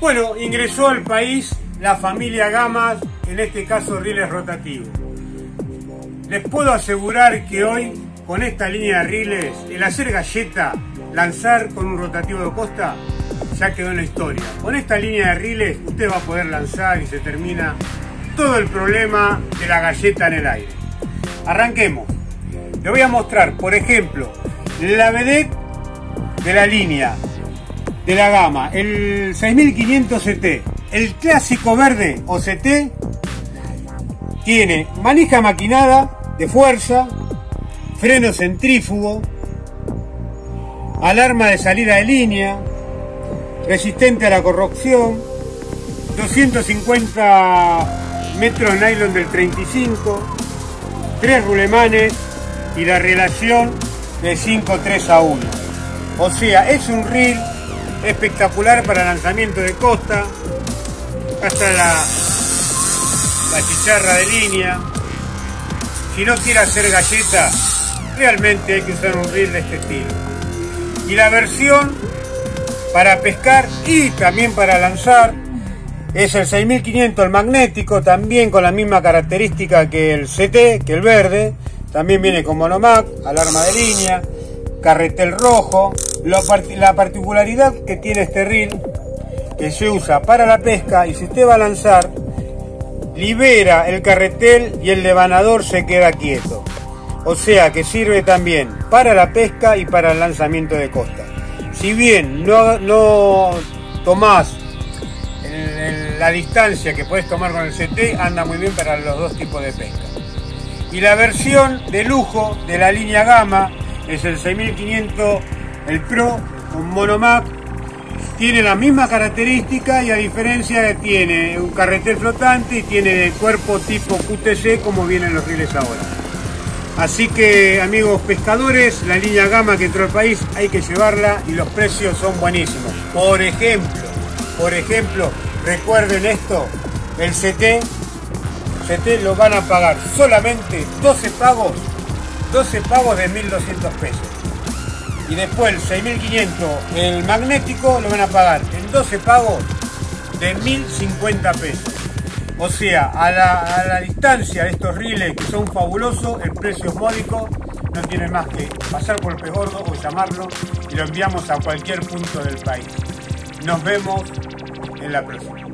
Bueno, ingresó al país la familia Gama, en este caso rieles rotativos. Les puedo asegurar que hoy, con esta línea de rieles, el hacer galleta, lanzar con un rotativo de costa, ya quedó en la historia. Con esta línea de rieles usted va a poder lanzar y se termina todo el problema de la galleta en el aire. Arranquemos. Le voy a mostrar, por ejemplo, la vedette de la línea de la gama, el 6500 CT, el clásico verde o CT, tiene manija maquinada de fuerza, freno centrífugo, alarma de salida de línea, resistente a la corrupción, 250 metros nylon del 35, tres rulemanes y la relación de 5-3 a 1. O sea, es un reel espectacular para lanzamiento de costa, hasta la, la chicharra de línea. Si no quiere hacer galleta, realmente hay que usar un reel de este estilo. Y la versión para pescar y también para lanzar es el 6500 el magnético, también con la misma característica que el CT, que el verde. También viene con monomac, alarma de línea, carretel rojo. La particularidad que tiene este reel que se usa para la pesca y si usted va a lanzar, libera el carretel y el devanador se queda quieto. O sea que sirve también para la pesca y para el lanzamiento de costa. Si bien no, no tomás la distancia que puedes tomar con el CT, anda muy bien para los dos tipos de pesca. Y la versión de lujo de la línea Gama es el 6500 el Pro con monomap tiene la misma característica y a diferencia tiene un carretel flotante y tiene cuerpo tipo QTC como vienen los rieles ahora. Así que amigos pescadores, la línea gama que entró al país hay que llevarla y los precios son buenísimos. Por ejemplo, por ejemplo, recuerden esto, el CT, CT lo van a pagar solamente 12 pagos, 12 pagos de 1.200 pesos y después el 6500 el magnético lo van a pagar en 12 pagos de 1050 pesos. O sea, a la, distancia de estos riles que son fabulosos, el precio es módico, no tiene más que pasar por el pez gordo o llamarlo y lo enviamos a cualquier punto del país. Nos vemos en la próxima.